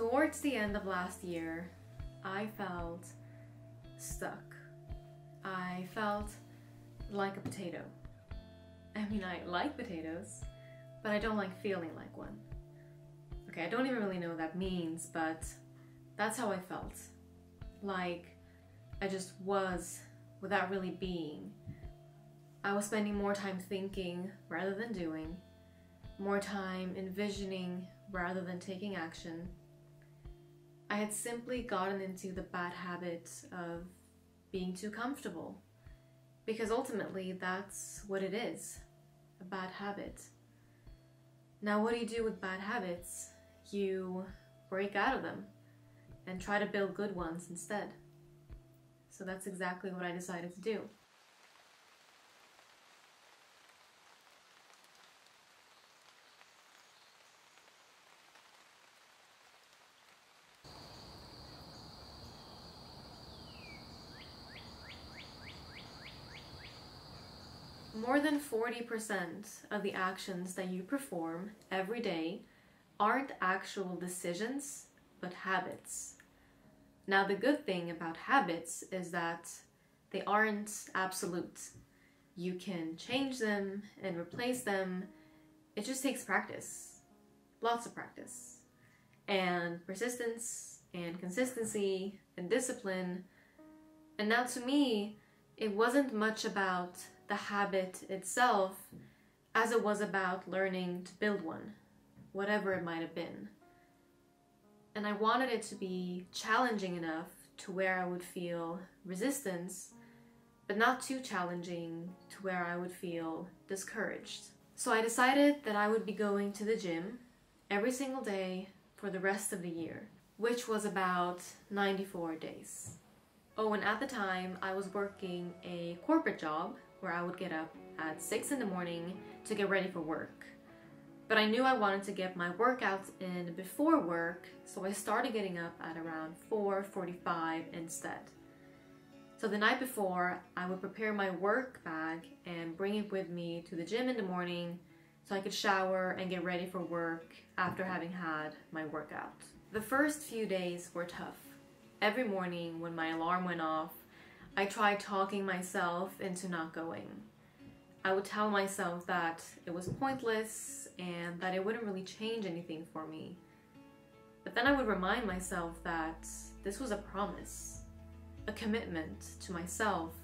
Towards the end of last year, I felt stuck. I felt like a potato. I mean, I like potatoes, but I don't like feeling like one. Okay, I don't even really know what that means, but that's how I felt. Like I just was without really being. I was spending more time thinking rather than doing, more time envisioning rather than taking action. I had simply gotten into the bad habit of being too comfortable. Because ultimately, that's what it is a bad habit. Now, what do you do with bad habits? You break out of them and try to build good ones instead. So that's exactly what I decided to do. More than 40% of the actions that you perform every day aren't actual decisions, but habits. Now, the good thing about habits is that they aren't absolute. You can change them and replace them. It just takes practice, lots of practice, and persistence, and consistency, and discipline. And now, to me, it wasn't much about the habit itself as it was about learning to build one, whatever it might have been. And I wanted it to be challenging enough to where I would feel resistance, but not too challenging to where I would feel discouraged. So I decided that I would be going to the gym every single day for the rest of the year, which was about 94 days. Oh, and at the time, I was working a corporate job where I would get up at 6 in the morning to get ready for work. But I knew I wanted to get my workouts in before work, so I started getting up at around 4:45 instead. So the night before, I would prepare my work bag and bring it with me to the gym in the morning so I could shower and get ready for work after having had my workout. The first few days were tough. Every morning when my alarm went off, I tried talking myself into not going. I would tell myself that it was pointless and that it wouldn't really change anything for me. But then I would remind myself that this was a promise, a commitment to myself.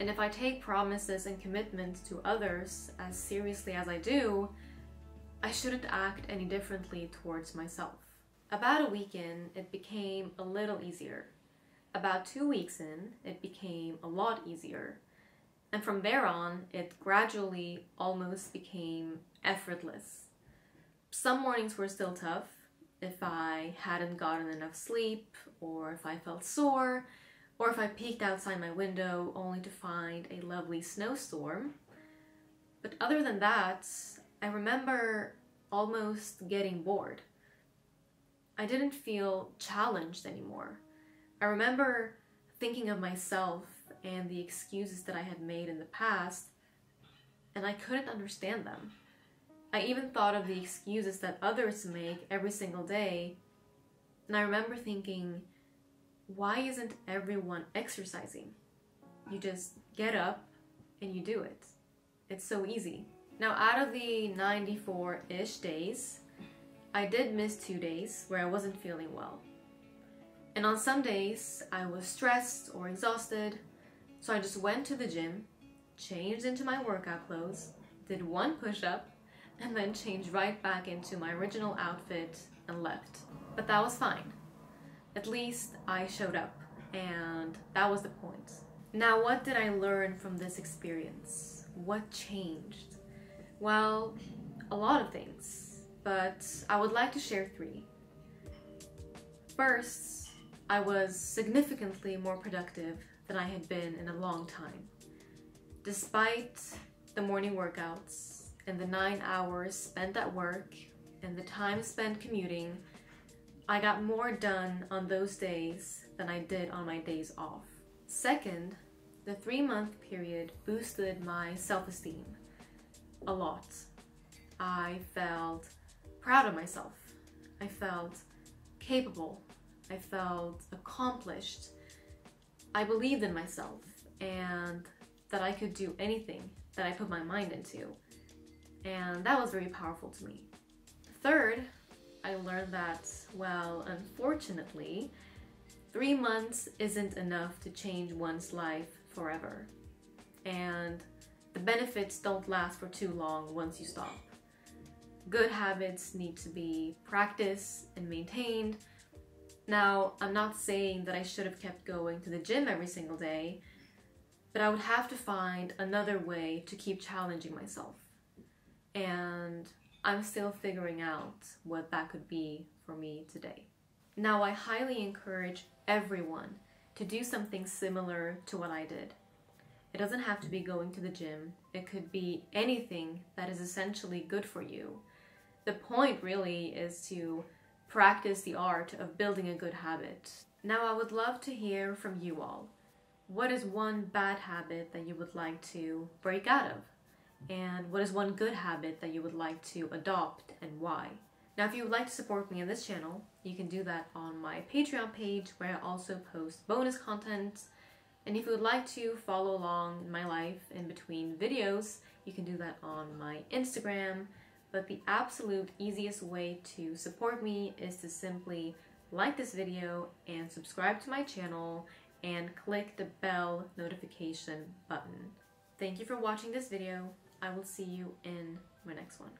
And if I take promises and commitments to others as seriously as I do, I shouldn't act any differently towards myself. About a week in, it became a little easier. About two weeks in, it became a lot easier. And from there on, it gradually almost became effortless. Some mornings were still tough if I hadn't gotten enough sleep, or if I felt sore, or if I peeked outside my window only to find a lovely snowstorm. But other than that, I remember almost getting bored. I didn't feel challenged anymore. I remember thinking of myself and the excuses that I had made in the past, and I couldn't understand them. I even thought of the excuses that others make every single day, and I remember thinking, why isn't everyone exercising? You just get up and you do it. It's so easy. Now, out of the 94 ish days, I did miss two days where I wasn't feeling well. And on some days, I was stressed or exhausted, so I just went to the gym, changed into my workout clothes, did one push up, and then changed right back into my original outfit and left. But that was fine. At least I showed up, and that was the point. Now, what did I learn from this experience? What changed? Well, a lot of things, but I would like to share three. First, I was significantly more productive than I had been in a long time. Despite the morning workouts and the nine hours spent at work and the time spent commuting, I got more done on those days than I did on my days off. Second, the three month period boosted my self esteem a lot. I felt proud of myself. I felt capable. I felt accomplished. I believed in myself and that I could do anything that I put my mind into. And that was very powerful to me. Third, I learned that, well, unfortunately, three months isn't enough to change one's life forever. And the benefits don't last for too long once you stop. Good habits need to be practiced and maintained. Now, I'm not saying that I should have kept going to the gym every single day, but I would have to find another way to keep challenging myself. And I'm still figuring out what that could be for me today. Now, I highly encourage everyone to do something similar to what I did. It doesn't have to be going to the gym, it could be anything that is essentially good for you. The point really is to practice the art of building a good habit. Now, I would love to hear from you all. What is one bad habit that you would like to break out of? And what is one good habit that you would like to adopt and why? Now, if you would like to support me on this channel, you can do that on my Patreon page where I also post bonus content. And if you would like to follow along in my life in between videos, you can do that on my Instagram. But the absolute easiest way to support me is to simply like this video and subscribe to my channel and click the bell notification button. Thank you for watching this video. I will see you in my next one.